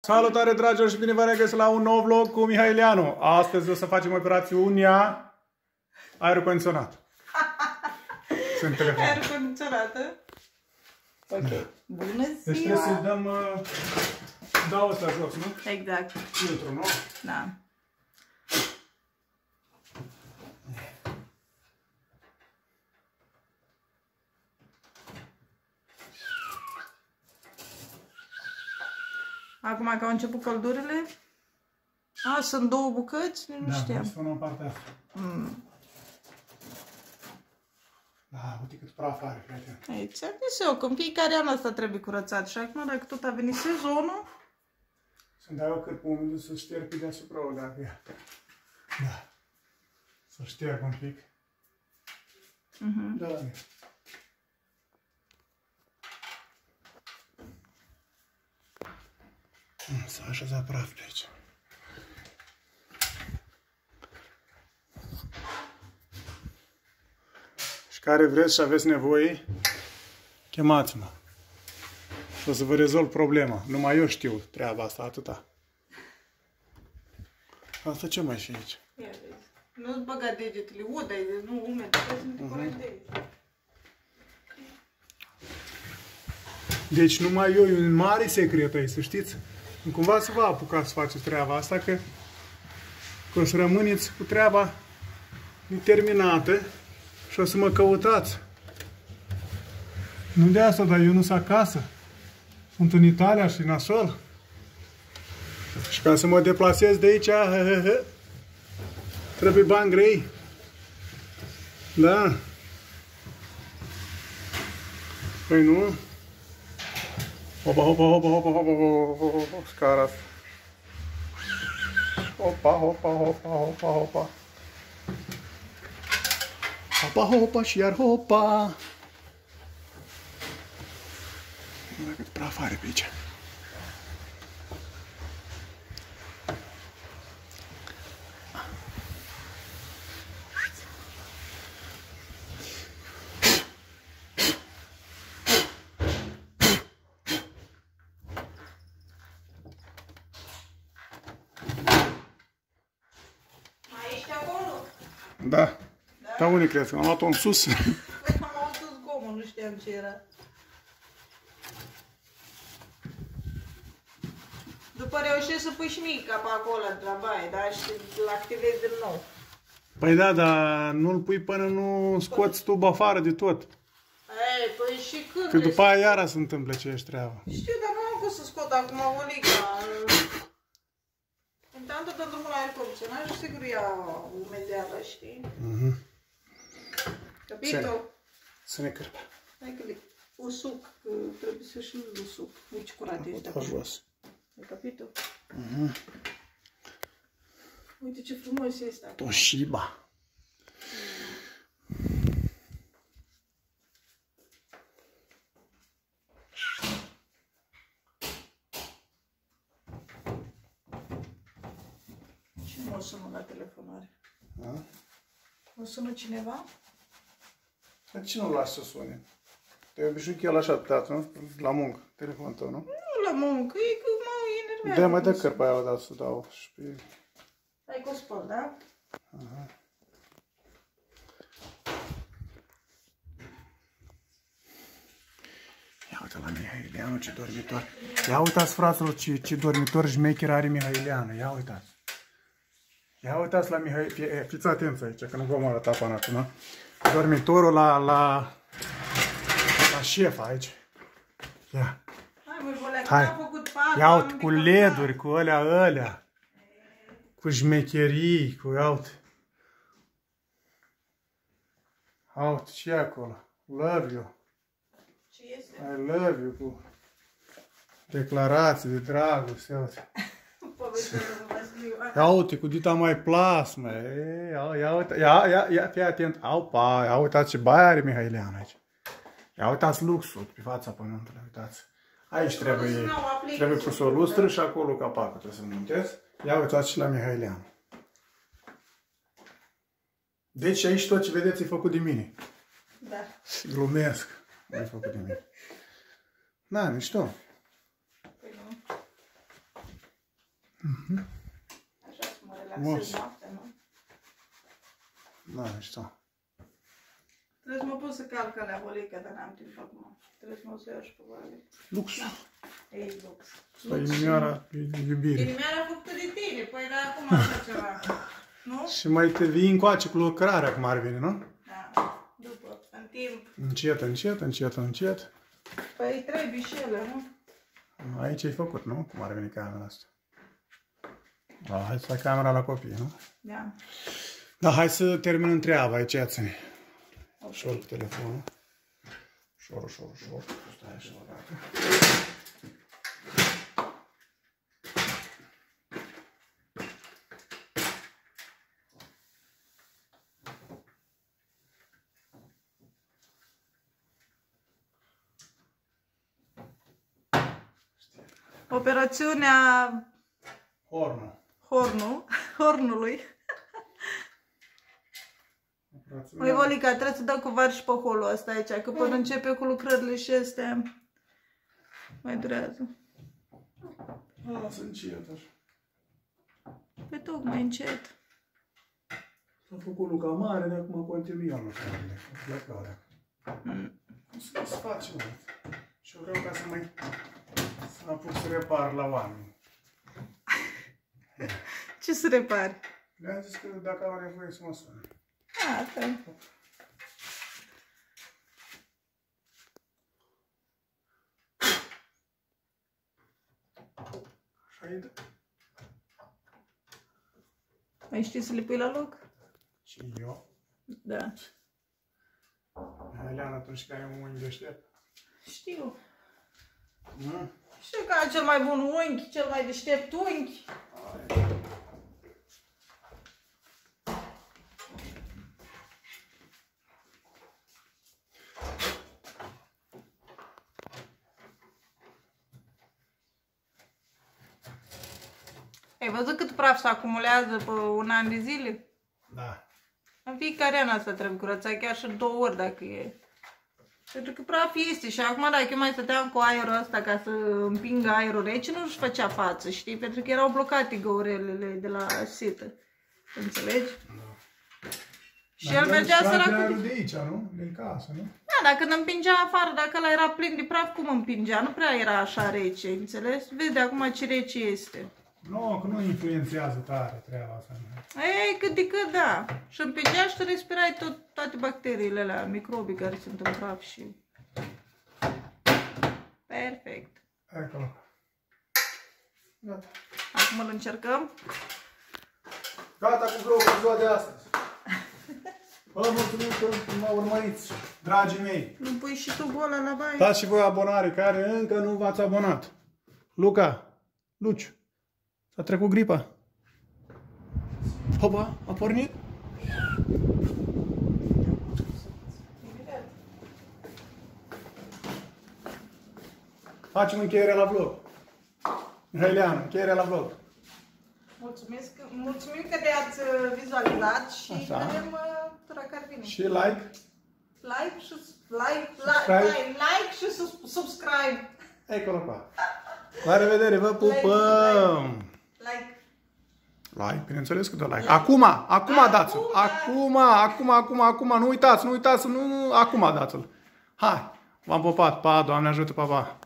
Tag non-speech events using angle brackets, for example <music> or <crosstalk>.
Salutare dragilor și bine vă regăsesc la un nou vlog cu Mihailianu. Astăzi o să facem operațiunea aer condiționat. <laughs> Sunt telefon. Aer condiționată. Ok. Bună Deci ziua! trebuie să dăm uh, dau ăsta jos, nu? Exact. Filtru, nu? Da. Acum că au început căldurile. A, sunt două bucăți? Nu Da, știam. să în partea asta. Mm. Da, uite cât praf are, prieten. Aici, ți-am zis eu că în fiecare an asta trebuie curățat. Și acum, dacă tot a venit sezonul, Să-mi dai o cârpă umedă să șterg pe deasupra o dacă e. Da. Să șterg un pic. Mhm. Da, da. S-a așezat praf pe aici. Și care vreți și aveți nevoie, chemați-mă. Și o să vă rezolv problema. Numai eu știu treaba asta, atâta. Asta ce mai și aici? Ia vezi. Nu-ți băga degetele, udă nu umed, trebuie să nu te Mhm. curățezi. Deci numai eu, e un mare secret aici, să știți. Nu Cumva să vă apucați să faceți treaba asta, că, că o să rămâneți cu treaba neterminată și o să mă căutați. Nu de asta, dar eu nu sunt acasă. Sunt în Italia și nasol. Și ca să mă deplasez de aici, <laughs> trebuie bani grei. Da. Păi nu? Hopa, hopa, hopa, hopa, hopa, hopa, hopa, hopa, scara asta. Hopa, hopa, hopa, hopa, hopa. Hopa, hopa și iar hopa. Mă, cât praf are pe aici. Mai ești acolo? Da. Da, unde crezi? Am luat-o în sus. Păi am auzit zgomot, nu știam ce era. După reușești să pui și mica pe acolo la baie, da? Și îl activezi din nou. Păi da, dar nu-l pui până nu scoți tuba afară de tot. Ei, păi și când? Că după aia iara se întâmplă ce ești treaba. Știu, dar nu am cum să scot acum olica. În tanto dă drumul la aer condiționat și sigur ia umedeală, știi? Mhm. Capito? Să ne cărpa. Hai că le usuc, că trebuie să și îl usuc. Uite curat ești Tot acum. jos. Hai capito? Uite ce frumos este acum. Toshiba. Și mă sună la telefonare. Da? Mă sună cineva? Dar ce nu lași să sune? Te obișnuit el așa, teatru, nu? La muncă, telefonul tău, nu? Nu la muncă, e că mă enervează. Da, mai dă cum cărpa aia odată să dau. Și pe... sunt. Hai că o spăl, da? Ia uite la Mihailianu ce dormitor. Ia uitați, fraților, ce, ce dormitor șmecher are Mihailianu. Ia uitați. Ia uitați la Mihai... Fie, fiți atenți aici, că nu vom arăta până acum. Dormitorul la, la, la șef aici. Ia. Hai, mă, Bolea, Hai. Ia uite, cu leduri, cu alea, alea. Cu șmecherii, cu. Ia uite, ce acolo? Love you. Ce este? I love you cu declarații de dragoste, <laughs> uite. Ia uite, cu dita mai plasmă, e, ia, ia uite, ia, ia, ia, fii atent, aupa, ia uitați ce baie are Mihailean aici. Ia uitați luxul pe fața pământului, uitați. Aici trebuie, să nu aplic trebuie pus o sigur, lustră și acolo capacul trebuie să montez. Ia uitați și la Mihailean. Deci aici tot ce vedeți e făcut de mine. Da. Glumesc. Nu e făcut de mine. Da, mișto. Păi nu. Așa să mă relaxez Frumos. noaptea, nu? Da, mișto. Trebuie să mă pun să calc alea bolică, dar n-am timp acum. Trebuie să mă să iau și pe vale. Lux. Ei, lux. Asta e inimioara iubire. Inimioara făcută de tine, păi da, acum așa ceva. Nu? Și mai te vii încoace cu lucrarea, cum ar veni, nu? Da. După, în timp. Încet, încet, încet, încet. Păi trebuie și ele, nu? Aici ai făcut, nu? Cum ar veni camera asta. Da, hai să ai camera la copii, nu? Da. Da, hai să terminăm treaba aici, iați-ne. Ușor cu telefonul. Ușor, ușor, ușor. Stai așa o dată. Operațiunea Hornul. Hornu, <laughs> hornului. Măi, Volica, trebuie să dau cu var și pe holul ăsta aici, că până începe cu lucrările și astea, mai durează. Lasă încet așa. Pe tocmai încet. S-a făcut Luca mare, de acum continuăm lucrările. Plecarea. Să se face mult. Și eu vreau ca să mai să mă apuc să repar la oameni. Ce să repari? Le-am zis că dacă au nevoie să mă sună. A, asta Așa e. Mai știi să le pui la loc? Și eu. Da. Eleana atunci care mă mâini deștept. Știu. Mm? Știu că ai cel mai bun unghi, cel mai deștept unghi. Ai văzut cât praf se acumulează pe un an de zile? Da. În fiecare an asta trebuie curățat, chiar și două ori dacă e. Pentru că praf este și acum dacă eu mai stăteam cu aerul ăsta ca să împingă aerul rece, nu își făcea față, știi? Pentru că erau blocate găurelele de la setă. Înțelegi? Și el mergea săracul. aerul de aici, nu? Din casă, nu? Da, dacă îl împingea afară, dacă ăla era plin de praf, cum împingea? Nu prea era așa rece, înțeles? Vezi de acum ce rece este. Nu, că nu influențează tare treaba asta. nu. Ei, cât de cât, da. Și împingea și tu respirai tot, toate bacteriile alea, microbii care sunt în praf și... Perfect. Acolo. Gata. Acum îl încercăm. Gata cu vlogul ziua de astăzi. Vă mulțumim că mă urmăriți, dragii mei. Nu pui și tu bola la baie? Dați și voi abonare care încă nu v-ați abonat. Luca, Luciu, s-a trecut gripa. Hopa, a pornit? Facem încheierea la vlog. Mihailian, încheierea la vlog. Mulțumesc, mulțumim că ne-ați uh, vizualizat și Așa. vedem uh, tura care vine. Și like. Like și like, Subscribe. like, like și sus- subscribe. Ecolo qua. La revedere, vă pupăm! Like. Like, bineînțeles că dă like. Acum, acum dați-l. Acum, acum, acum, acum, nu uitați, nu uitați, nu, nu, acum dați-l. Hai, v-am pupat, pa, Doamne ajută, pa, pa.